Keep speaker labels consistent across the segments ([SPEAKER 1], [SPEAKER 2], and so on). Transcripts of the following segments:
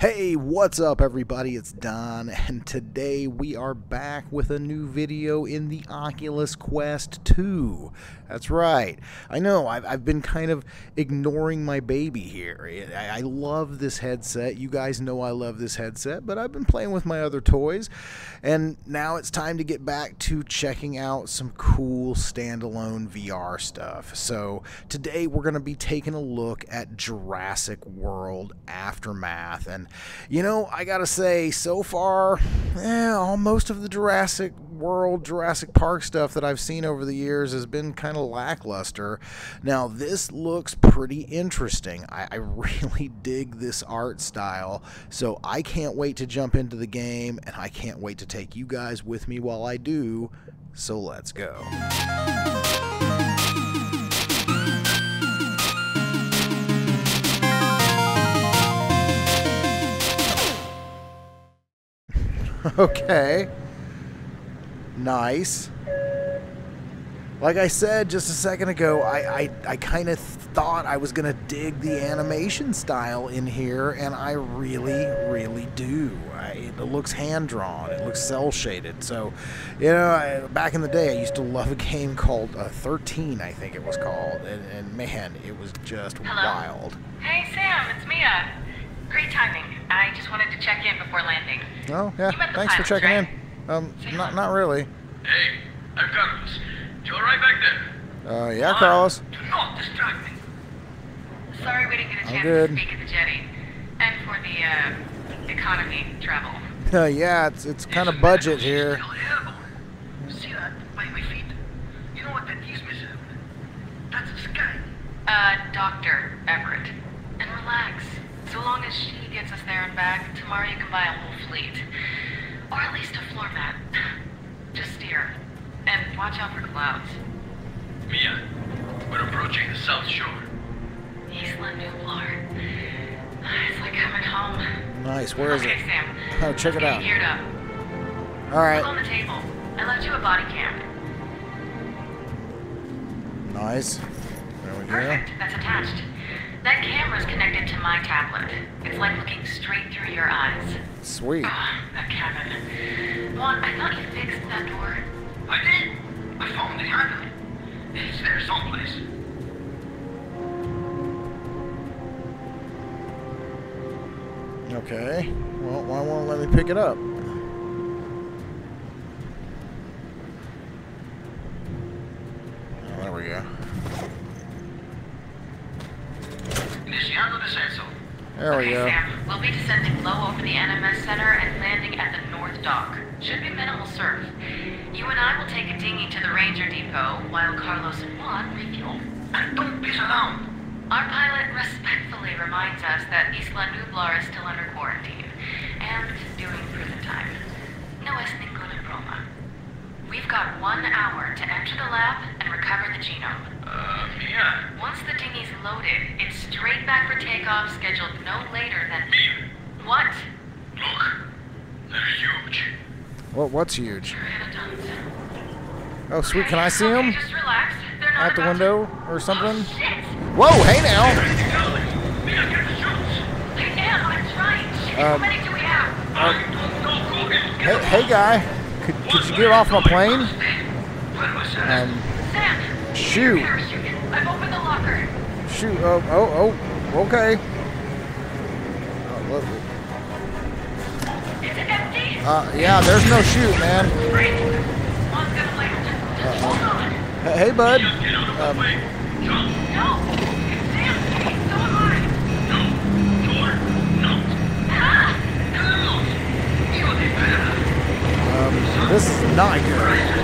[SPEAKER 1] Hey, what's up everybody? It's Don and today we are back with a new video in the Oculus Quest 2. That's right. I know, I've, I've been kind of ignoring my baby here. I, I love this headset. You guys know I love this headset, but I've been playing with my other toys and now it's time to get back to checking out some cool standalone VR stuff. So today we're going to be taking a look at Jurassic World Aftermath and you know, I gotta say, so far, eh, almost of the Jurassic World, Jurassic Park stuff that I've seen over the years has been kind of lackluster. Now, this looks pretty interesting. I, I really dig this art style, so I can't wait to jump into the game, and I can't wait to take you guys with me while I do. So let's go. okay. Nice. Like I said just a second ago, I, I, I kind of thought I was going to dig the animation style in here, and I really, really do. I, it looks hand drawn, it looks cell-shaded. So, you know, I, back in the day, I used to love a game called uh, 13, I think it was called, and, and man, it was just
[SPEAKER 2] Hello?
[SPEAKER 1] wild.
[SPEAKER 2] Hey Sam, it's Mia. Great timing. I just wanted to check in before landing.
[SPEAKER 1] Oh, yeah,
[SPEAKER 2] You met the
[SPEAKER 1] thanks for checking
[SPEAKER 2] right?
[SPEAKER 1] in. Um,
[SPEAKER 2] Say
[SPEAKER 1] not, not really.
[SPEAKER 3] Hey, I'm Carlos. You alright back there?
[SPEAKER 1] Uh, yeah, Carlos.
[SPEAKER 3] Do not distract me.
[SPEAKER 2] Sorry we didn't get a
[SPEAKER 1] I'm
[SPEAKER 2] chance to speak at the jetty. And for the, uh, economy travel.
[SPEAKER 1] Uh, yeah, it's it's kind of budget here.
[SPEAKER 3] See that? By my feet. You know what that is, Miss Evelyn? That's the sky.
[SPEAKER 2] Uh, Dr. Everett. And relax. So long as she gets us there and back, tomorrow you can buy a whole fleet. Or at least a floor mat. Just steer. And watch out for clouds.
[SPEAKER 3] Mia, we're approaching the South Shore.
[SPEAKER 2] Isla Nublar. It's like coming home.
[SPEAKER 1] Nice. Where is it?
[SPEAKER 2] okay, Sam.
[SPEAKER 1] Oh, check it out.
[SPEAKER 2] Geared up.
[SPEAKER 1] All right.
[SPEAKER 2] Look on the table. I left you a body cam.
[SPEAKER 1] Nice. There we go.
[SPEAKER 2] Perfect. That's attached. That camera's connected to my tablet. It's like looking straight through your eyes.
[SPEAKER 1] Sweet.
[SPEAKER 2] Ah, that cabin. Juan, I thought you fixed that door.
[SPEAKER 3] I did. I found the handle. It's there someplace.
[SPEAKER 1] Okay. Well, why won't it let me pick it up? Oh, there we go.
[SPEAKER 3] Iniciando descenso.
[SPEAKER 1] There we
[SPEAKER 2] okay,
[SPEAKER 1] go.
[SPEAKER 2] Sam. We'll be descending low over the NMS Center and landing at the North Dock. Should be minimal surf. You and I will take a dinghy to the Ranger Depot while Carlos and Juan refuel.
[SPEAKER 3] And don't piss around.
[SPEAKER 2] Our pilot respectfully reminds us that Isla Nublar is still under quarantine and doing prison time. No es ninguna broma. We've got one hour to enter the lab and recover the genome.
[SPEAKER 3] Uh, yeah.
[SPEAKER 2] Once the dinghy's loaded, it's straight back for takeoff scheduled no later than...
[SPEAKER 3] Mia.
[SPEAKER 2] What?
[SPEAKER 3] Look. They're huge.
[SPEAKER 1] What? What's huge? Oh, sweet. Can I see
[SPEAKER 2] okay,
[SPEAKER 1] them
[SPEAKER 2] just relax. They're not
[SPEAKER 1] out the window
[SPEAKER 2] To...
[SPEAKER 1] or something?
[SPEAKER 2] Oh, shit!
[SPEAKER 1] Whoa! Hey now.
[SPEAKER 3] Mia, get the chutes.
[SPEAKER 2] I am, I'm trying. Shit,
[SPEAKER 1] Um,
[SPEAKER 2] how many do we have?
[SPEAKER 3] I don't know. Go get,
[SPEAKER 1] Hey, hey, guy. Could, you get off my plane?
[SPEAKER 3] Where was that?
[SPEAKER 1] Um, shoot.
[SPEAKER 2] I've opened the locker.
[SPEAKER 1] Shoot. Oh, oh, oh. Okay. Oh, look.
[SPEAKER 2] Is it empty?
[SPEAKER 1] Uh, yeah, there's no shoot, man.
[SPEAKER 2] Great. Juan's gonna land. Just hold on.
[SPEAKER 1] Hey, bud.
[SPEAKER 3] Get out of the
[SPEAKER 1] Um, this is not good.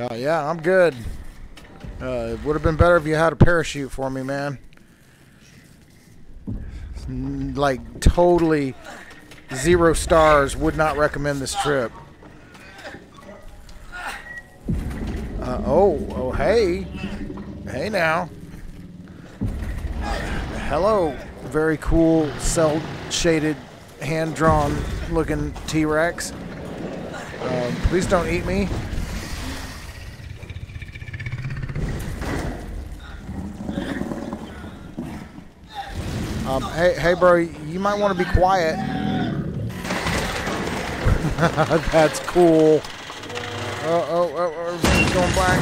[SPEAKER 1] Oh, yeah, I'm good. Uh, it would have been better if you had a parachute for me, man. Like, totally zero stars. Would not recommend this trip. Uh, oh, oh, hey. Hey now. Hello, very cool cell shaded, hand drawn looking T Rex. Um, please don't eat me. Um, hey, hey, bro, you might want to be quiet. That's cool. Oh, oh, oh, oh, everything's going black.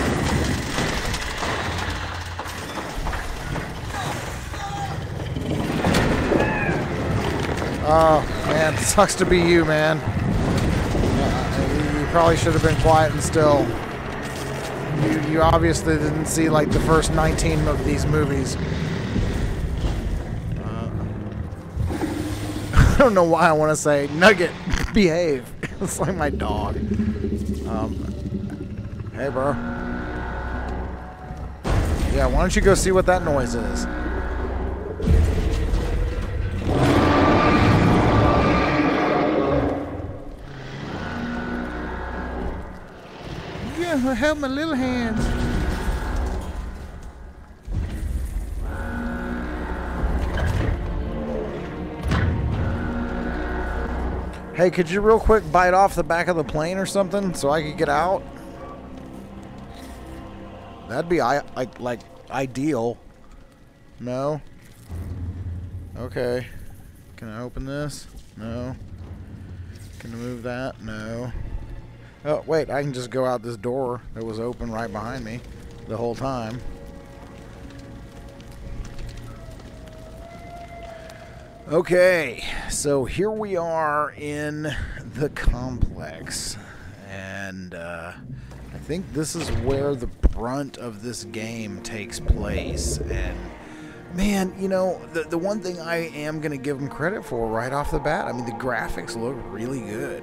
[SPEAKER 1] Oh, man, sucks to be you, man. Uh, you probably should have been quiet and still. You, you obviously didn't see like the first 19 of these movies. I don't know why I want to say Nugget, behave. it's like my dog. Um, hey, bro. Yeah, why don't you go see what that noise is? Yeah, help my little hands. Hey, could you real quick bite off the back of the plane or something so I could get out? That'd be I like like ideal. No. Okay. Can I open this? No. Can I move that? No. Oh, wait, I can just go out this door that was open right behind me the whole time. Okay, so here we are in the complex. And uh, I think this is where the brunt of this game takes place. And man, you know, the, the one thing I am going to give them credit for right off the bat, I mean, the graphics look really good.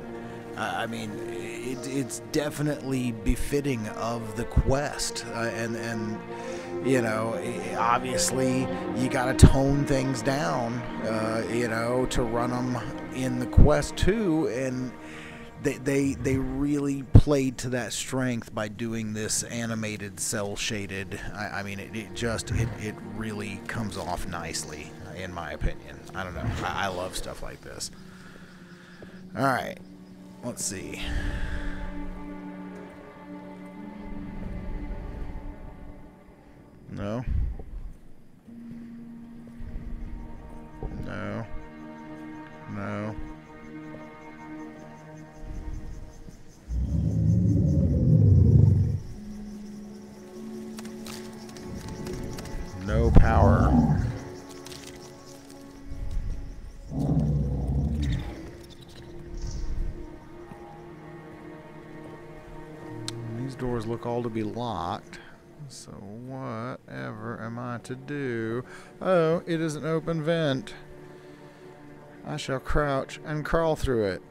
[SPEAKER 1] Uh, I mean, it, it's definitely befitting of the quest. Uh, and, and, you know, obviously you got to tone things down, uh, you know, to run them in the Quest 2. And they, they, they really played to that strength by doing this animated cell shaded. I, I mean, it, it just, it, it really comes off nicely, in my opinion. I don't know. I, I love stuff like this. All right. Let's see. No. No. No. No power. These doors look all to be locked. So whatever am I to do? Oh, it is an open vent. I shall crouch and crawl through it.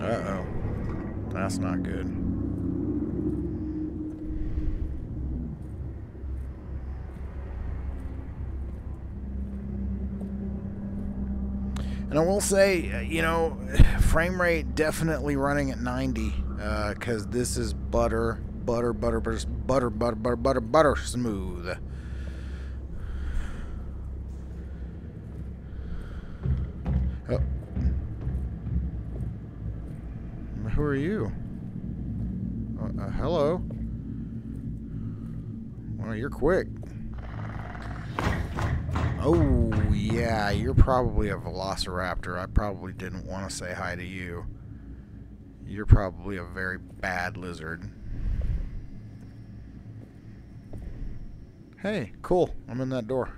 [SPEAKER 1] Uh-oh. That's not good. And I will say, uh, you know, frame rate definitely running at 90 because uh, this is butter, butter, butter, butter, butter, butter, butter, butter, butter smooth. Oh. Who are you? Uh, uh, hello. Well, you're quick. Oh, yeah, you're probably a velociraptor. I probably didn't want to say hi to you. You're probably a very bad lizard. Hey, cool. I'm in that door.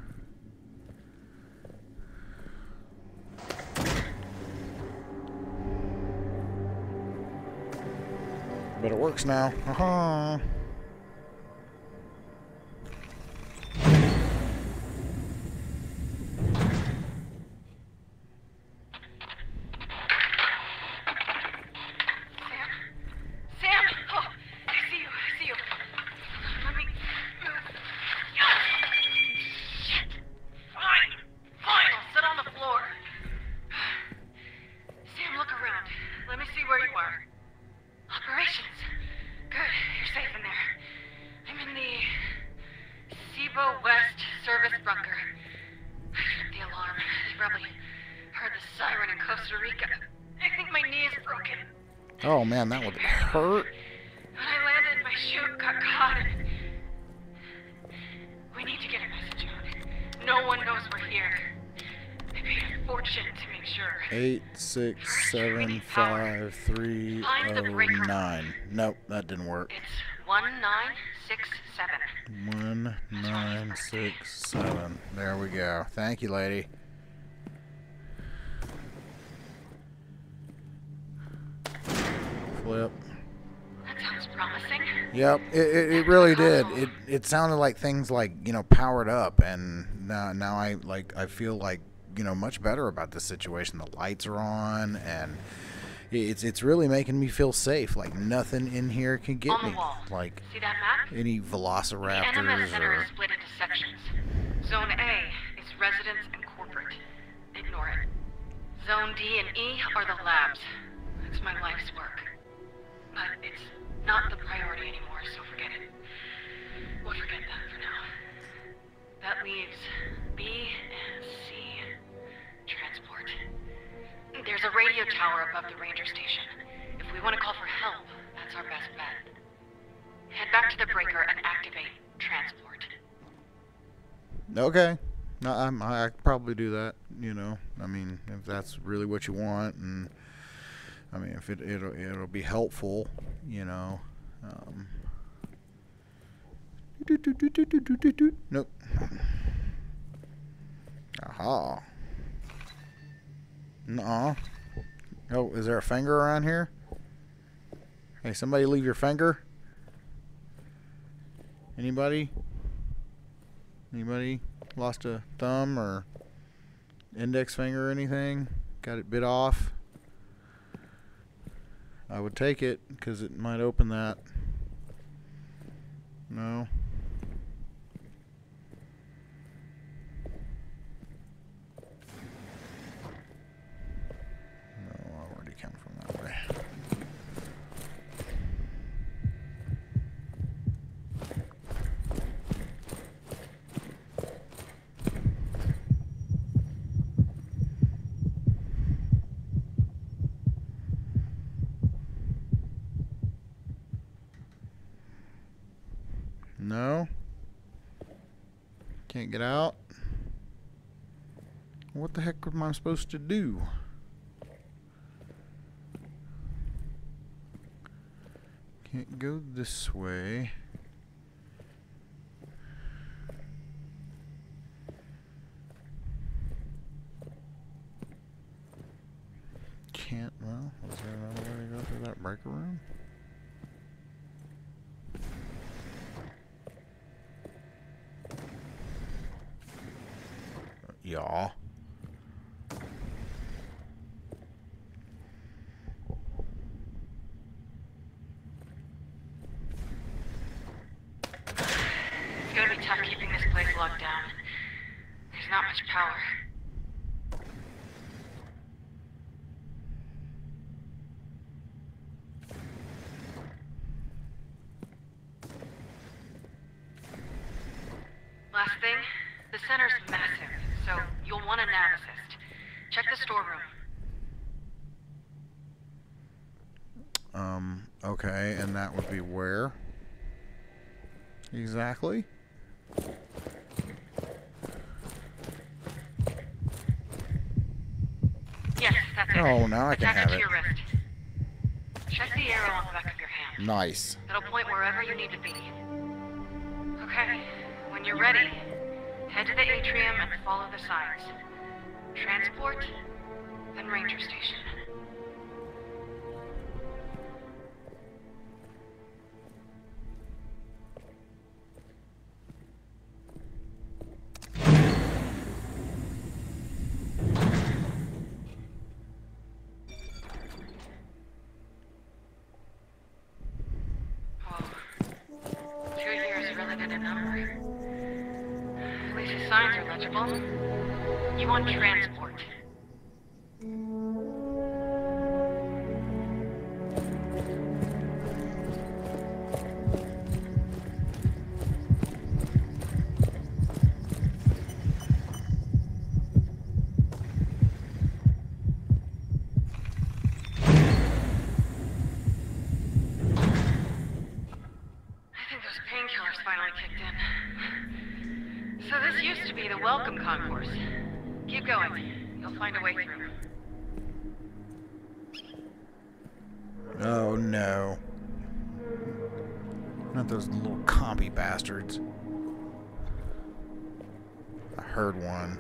[SPEAKER 1] But it works now. Uh-huh.
[SPEAKER 2] Sam? One knows we're here. I paid a fortune to make sure.
[SPEAKER 1] Eight six seven five three oh nine. Nope, that didn't work.
[SPEAKER 2] It's 1967.
[SPEAKER 1] One nine six seven. There we go. Thank you, lady. Flip.
[SPEAKER 2] That sounds promising.
[SPEAKER 1] Yep, it, it, it really did. It it sounded like things like you know powered up, and now now I like I feel like you know much better about this situation. The lights are on, and it's it's really making me feel safe. Like nothing in here can get me. Like
[SPEAKER 2] See that map?
[SPEAKER 1] any
[SPEAKER 2] The NMS Center is split into sections. Zone A is residence and corporate. Ignore it. Zone D and E are the labs. It's my life's work. But it's not the priority anymore, so forget it. We'll forget that for now. That leaves B and C. Transport. There's a radio tower above the ranger station. If we want to call for help, that's our best bet. Head back to the breaker and activate transport.
[SPEAKER 1] Okay. No, I'm, I probably do that. You know, I mean, if that's really what you want, and I mean, if it it'll it'll be helpful, you know. Um, nope. Aha. No. Oh, is there a finger around here? Hey, somebody leave your finger. Anybody? Anybody lost a thumb or index finger or anything? Got it bit off? I would take it because it might open that. No, I already came from that way. No. Can't get out. What the heck am I supposed to do? Can't go this way. Can't, well, is there another way to go through that breaker room? Yeah.
[SPEAKER 2] It's gonna be tough keeping this place locked down. There's not much power. Last thing, the center's massive, so you'll want a nav assist. Check the storeroom.
[SPEAKER 1] Um, okay, and that would be where? Exactly?
[SPEAKER 2] Yes, that's it.
[SPEAKER 1] Oh, now I can
[SPEAKER 2] Attach
[SPEAKER 1] have
[SPEAKER 2] to your wrist. Check the arrow on the back of your hand.
[SPEAKER 1] Nice.
[SPEAKER 2] It'll point wherever you need to be. Okay, when you're ready, head to the atrium and follow the signs. Transport, then ranger station. Really a number. At least signs are legible. You want transport.
[SPEAKER 1] Not those little compy bastards. I heard one.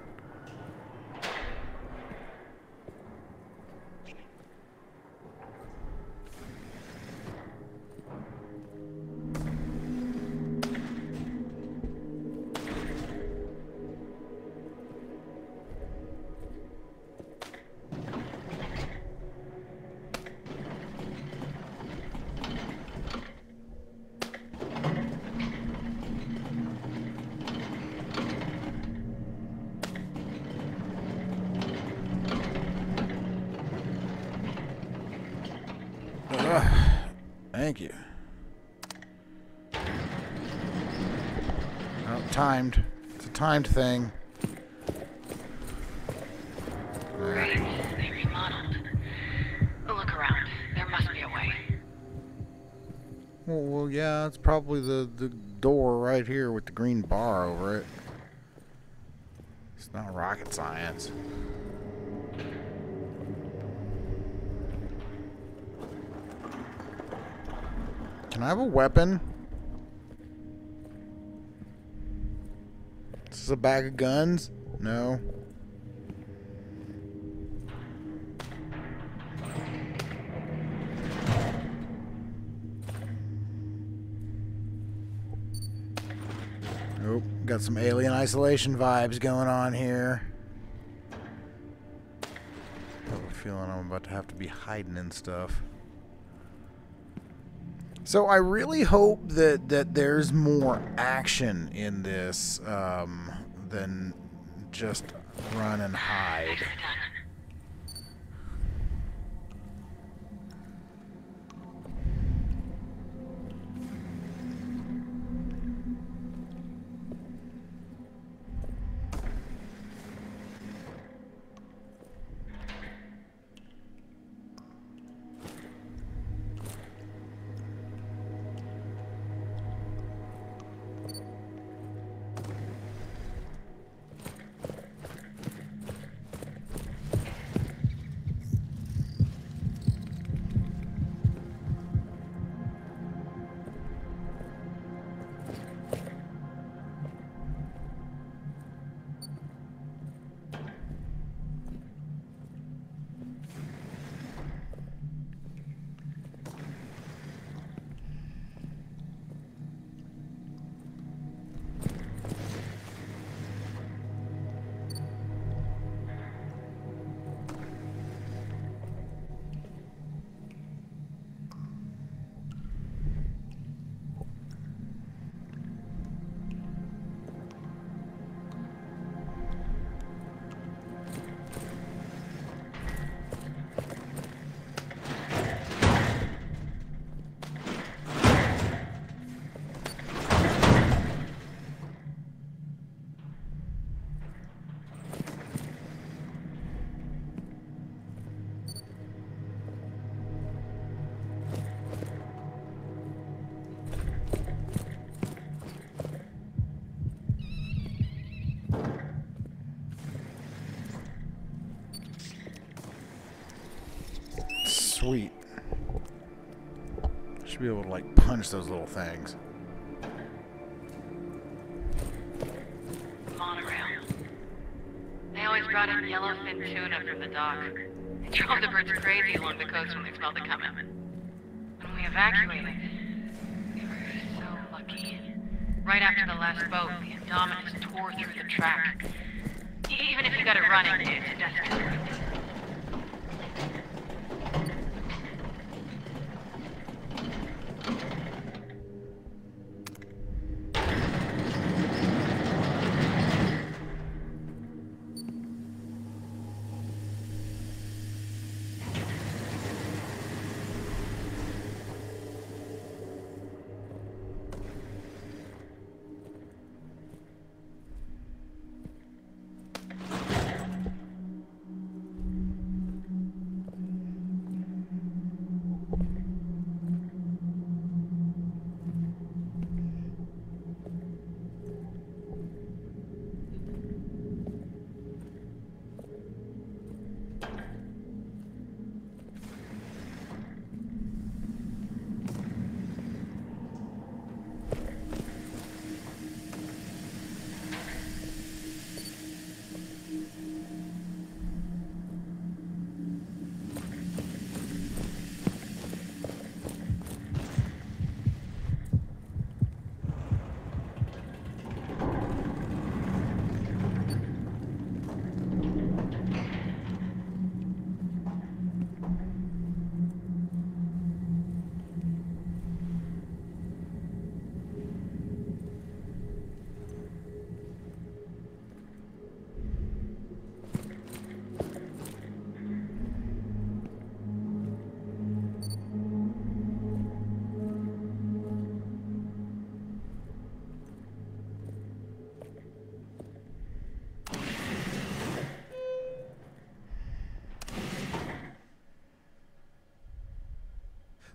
[SPEAKER 1] Thank you. Oh, timed. It's a timed thing.
[SPEAKER 2] Great. They remodeled. Look around. There must be a way.
[SPEAKER 1] Well, well, yeah, it's probably the, the door right here with the green bar over it. It's not rocket science. Can I have a weapon? This is this a bag of guns? No. Nope. Got some alien isolation vibes going on here. I have a feeling I'm about to have to be hiding and stuff. So I really hope that that there's more action in this um, than just run and hide. Should be able to like punch those little things.
[SPEAKER 2] Monorail. They always brought in yellowfin tuna from the dock. It drove the birds crazy along the coast when they smelled it coming. When we evacuated, we were so lucky. Right after the last boat, the Indominus tore through the track. Even if you got it running, it's a death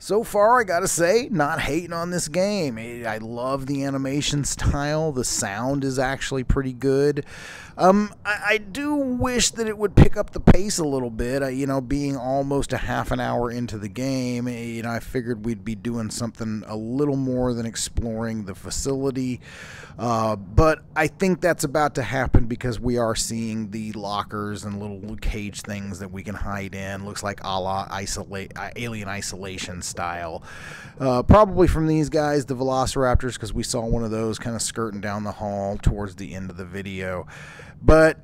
[SPEAKER 1] so far, I gotta say, not hating on this game. I love the animation style. The sound is actually pretty good. Um, I, I, do wish that it would pick up the pace a little bit. you know, being almost a half an hour into the game, eh, you know, I figured we'd be doing something a little more than exploring the facility. Uh, but I think that's about to happen because we are seeing the lockers and little cage things that we can hide in. Looks like a la isolate, alien isolation style. Uh, probably from these guys, the Velociraptors, because we saw one of those kind of skirting down the hall towards the end of the video. But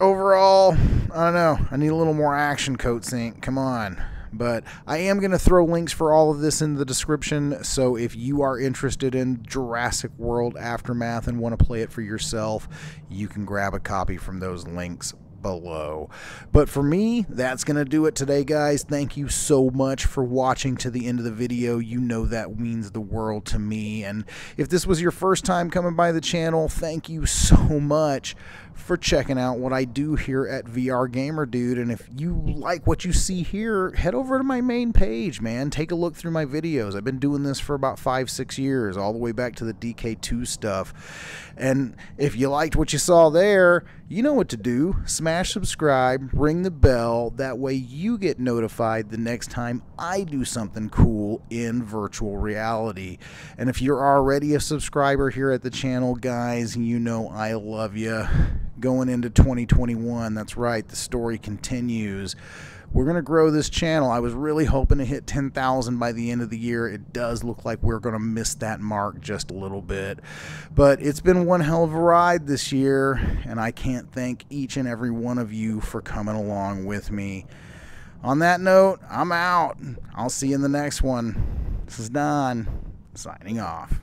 [SPEAKER 1] overall, I don't know. I need a little more action, Coat Sink. Come on. But I am going to throw links for all of this in the description. So if you are interested in Jurassic World Aftermath and want to play it for yourself, you can grab a copy from those links below. But for me, that's going to do it today, guys. Thank you so much for watching to the end of the video. You know that means the world to me. And if this was your first time coming by the channel, thank you so much for checking out what I do here at VR Gamer Dude. And if you like what you see here, head over to my main page, man. Take a look through my videos. I've been doing this for about five, six years, all the way back to the DK2 stuff. And if you liked what you saw there, you know what to do. Smash subscribe, ring the bell. That way you get notified the next time I do something cool in virtual reality. And if you're already a subscriber here at the channel, guys, you know I love you going into 2021. That's right, the story continues. We're going to grow this channel. I was really hoping to hit 10,000 by the end of the year. It does look like we're going to miss that mark just a little bit. But it's been one hell of a ride this year, and I can't thank each and every one of you for coming along with me. On that note, I'm out. I'll see you in the next one. This is Don, signing off.